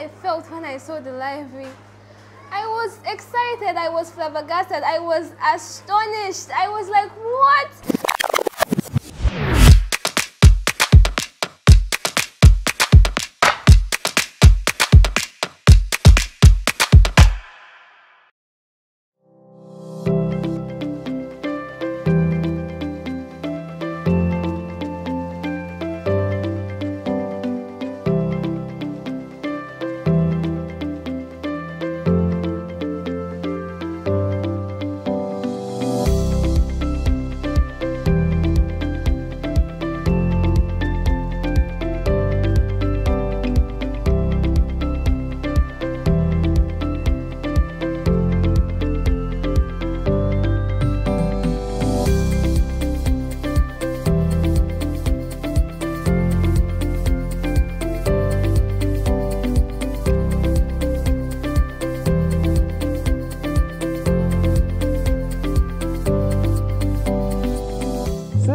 I felt when I saw the library. I was excited, I was flabbergasted, I was astonished. I was like, what?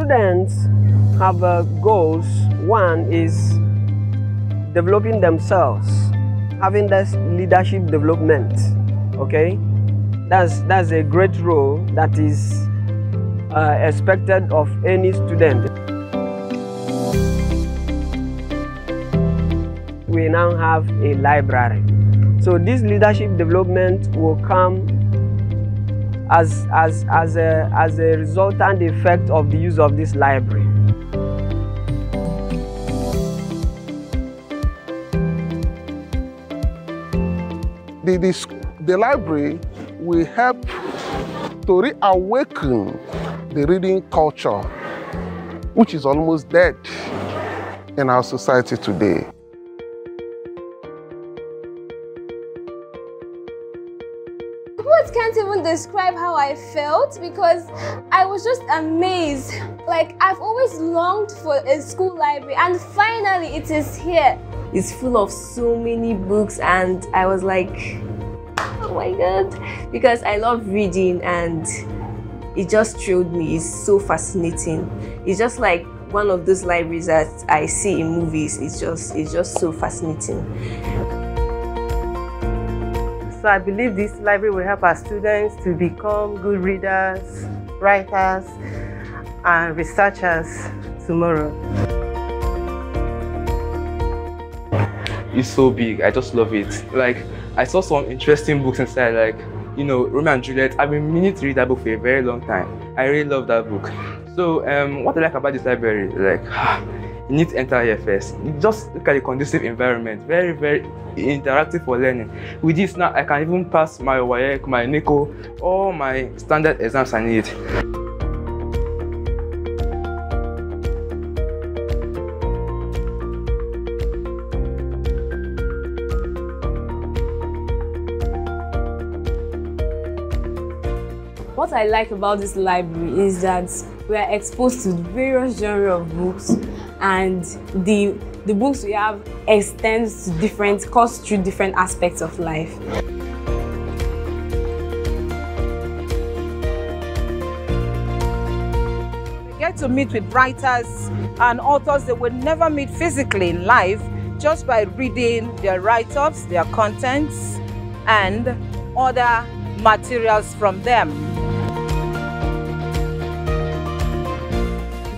Students have uh, goals. One is developing themselves, having this leadership development. Okay, that's that's a great role that is uh, expected of any student. We now have a library, so this leadership development will come as, as, as, a, as a resultant effect of the use of this library. The, the, the library will help to reawaken the reading culture, which is almost dead in our society today. Can't even describe how I felt because I was just amazed. Like, I've always longed for a school library, and finally, it is here. It's full of so many books, and I was like, oh my god, because I love reading and it just thrilled me. It's so fascinating. It's just like one of those libraries that I see in movies. It's just it's just so fascinating. So I believe this library will help our students to become good readers, writers, and researchers tomorrow. It's so big. I just love it. Like I saw some interesting books inside, like you know Romeo and Juliet. I've been meaning to read that book for a very long time. I really love that book. So um, what I like about this library, like you need to enter here first. Just look at the conducive environment. Very very interactive for learning. With this now, I can even pass my WAEC, my NECO, all my standard exams I need. What I like about this library is that we are exposed to various genres of books and the the books we have extends to different cuts through different aspects of life. They get to meet with writers and authors they would never meet physically in life just by reading their write-ups, their contents, and other materials from them.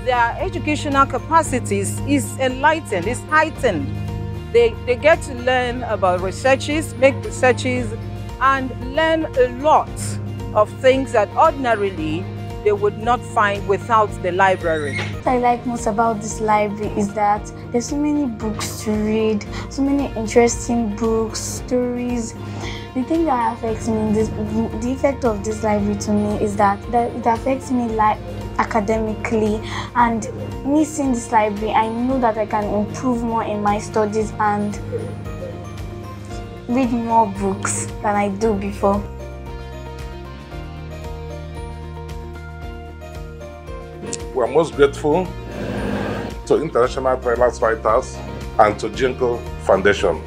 Their educational capacities is enlightened, is heightened. They, they get to learn about researches, make researches, and learn a lot of things that ordinarily they would not find without the library. What I like most about this library is that there's so many books to read, so many interesting books, stories. The thing that affects me, this, the effect of this library to me is that, that it affects me like academically and me seeing this library, I know that I can improve more in my studies and read more books than I do before. We are most grateful to International Thriller Writers and to GEANCO Foundation.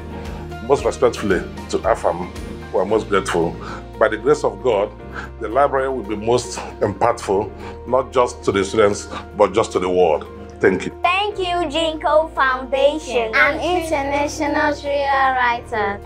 Most respectfully to AFAM, we are most grateful. By the grace of God, the library will be most impactful, not just to the students, but just to the world. Thank you. Thank you. through GEANCO Foundation. An international thriller writer.